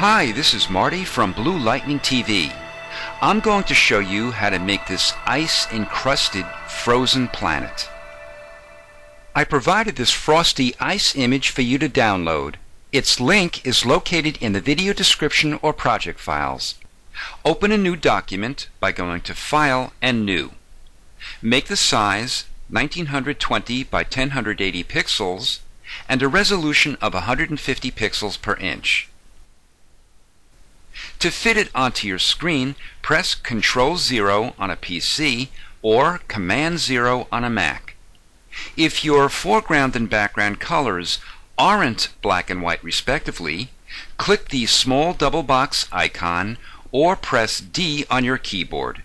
Hi, this is Marty from Blue Lightning TV. I'm going to show you how to make this ice-encrusted frozen planet. I provided this frosty ice image for you to download. Its link is located in the video description or project files. Open a new document by going to File and New. Make the size 1920 by 1080 pixels and a resolution of 150 pixels per inch. To fit it onto your screen, press Ctrl 0 on a PC or Command 0 on a Mac. If your foreground and background colors aren't black and white respectively, click the small double box icon or press D on your keyboard.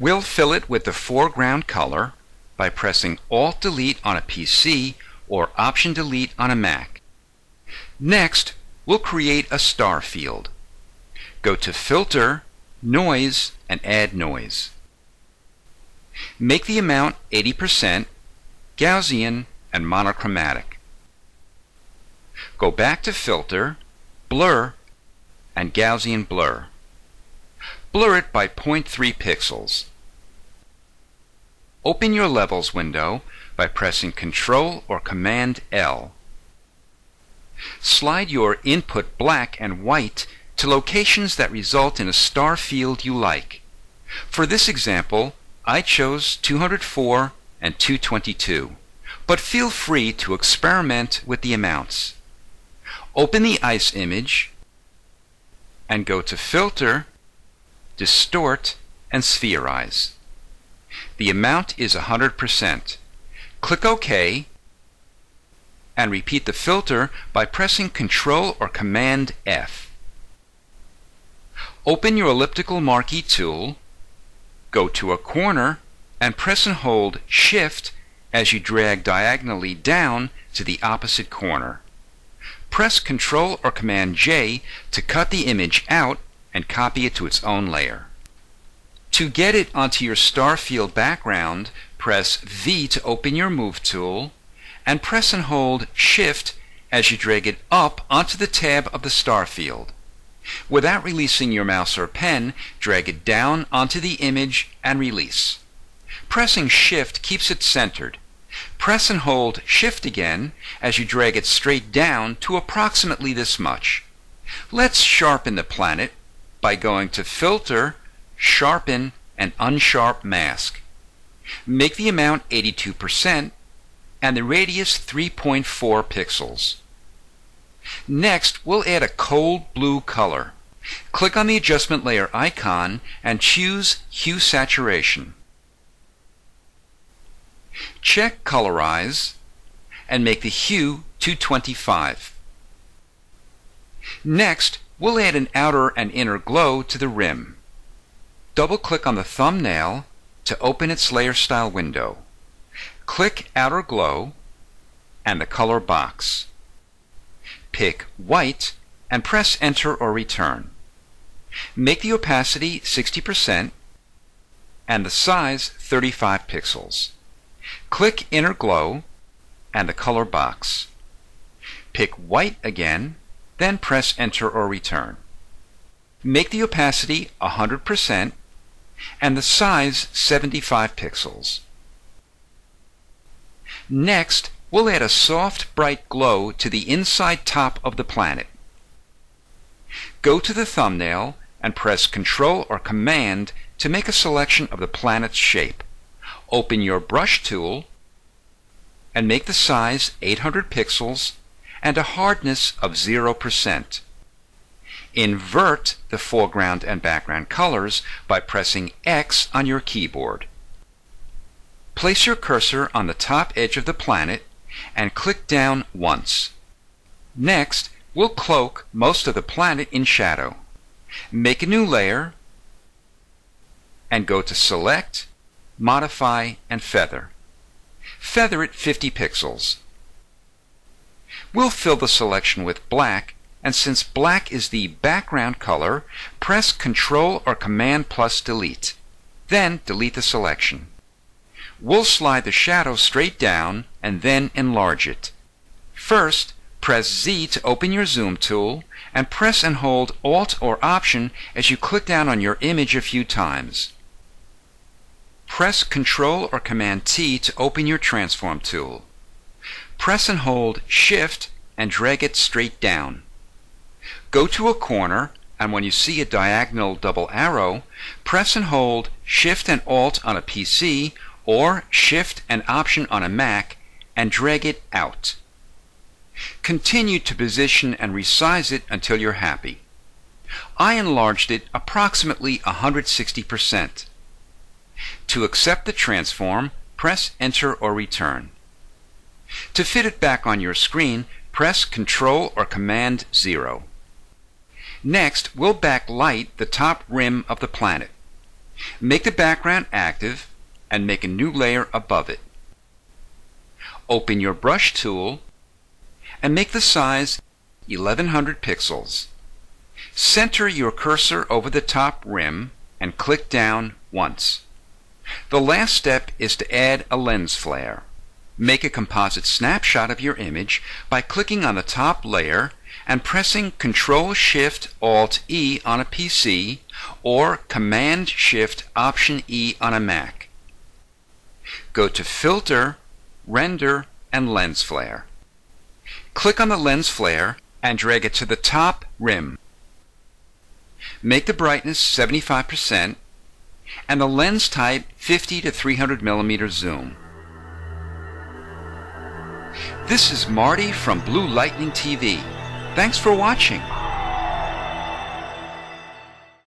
We'll fill it with the foreground color by pressing Alt Delete on a PC or Option Delete on a Mac. Next, we'll create a star field. Go to Filter, Noise, and Add Noise. Make the amount 80%, Gaussian, and monochromatic. Go back to Filter, Blur, and Gaussian Blur. Blur it by 0.3 pixels. Open your Levels window by pressing Ctrl or Command L. Slide your input black and white to locations that result in a star field you like. For this example, I chose 204 and 222, but feel free to experiment with the amounts. Open the ice image and go to Filter, Distort, and Spherize. The amount is 100%. Click OK and repeat the filter by pressing Ctrl or Command F. Open your elliptical marquee tool, go to a corner, and press and hold Shift as you drag diagonally down to the opposite corner. Press Ctrl or Command J to cut the image out and copy it to its own layer. To get it onto your star field background, press V to open your Move tool, and press and hold Shift as you drag it up onto the tab of the star field. Without releasing your mouse or pen, drag it down onto the image and release. Pressing Shift keeps it centered. Press and hold Shift again as you drag it straight down to approximately this much. Let's sharpen the planet by going to Filter, Sharpen, and Unsharp Mask. Make the amount 82% and the radius 3.4 pixels. Next, we'll add a cold blue color. Click on the adjustment layer icon and choose Hue Saturation. Check Colorize and make the hue 225. Next, we'll add an outer and inner glow to the rim. Double-click on the thumbnail to open its layer style window. Click Outer Glow and the color box pick white and press enter or return. Make the opacity 60% and the size 35 pixels. Click inner glow and the color box. Pick white again, then press enter or return. Make the opacity 100% and the size 75 pixels. Next, we'll add a soft, bright glow to the inside top of the planet. Go to the thumbnail and press Ctrl or Command to make a selection of the planet's shape. Open your brush tool and make the size 800 pixels and a hardness of 0%. Invert the foreground and background colors by pressing X on your keyboard. Place your cursor on the top edge of the planet and click down once. Next, we'll cloak most of the planet in shadow. Make a new layer and go to Select, Modify, and Feather. Feather it 50 pixels. We'll fill the selection with black, and since black is the background color, press Ctrl or Command plus Delete. Then delete the selection. We'll slide the shadow straight down and then enlarge it. First, Press Z to open your zoom tool and press and hold Alt or Option as you click down on your image a few times. Press Ctrl or Command T to open your transform tool. Press and hold Shift and drag it straight down. Go to a corner and when you see a diagonal double arrow, press and hold Shift and Alt on a PC or Shift and Option on a Mac and drag it out. Continue to position and resize it until you're happy. I enlarged it approximately 160%. To accept the transform, press Enter or Return. To fit it back on your screen, press Ctrl or Command 0. Next, we'll backlight the top rim of the planet. Make the background active and make a new layer above it. Open your brush tool and make the size 1100 pixels. Center your cursor over the top rim and click down once. The last step is to add a lens flare. Make a composite snapshot of your image by clicking on the top layer and pressing Ctrl Shift Alt E on a PC or Command Shift Option E on a Mac. Go to Filter, Render, and Lens Flare. Click on the lens flare and drag it to the top rim. Make the brightness 75% and the lens type 50 to 300 millimeter zoom. This is Marty from Blue Lightning TV. Thanks for watching.